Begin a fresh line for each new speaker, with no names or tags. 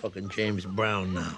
Fucking James Brown now.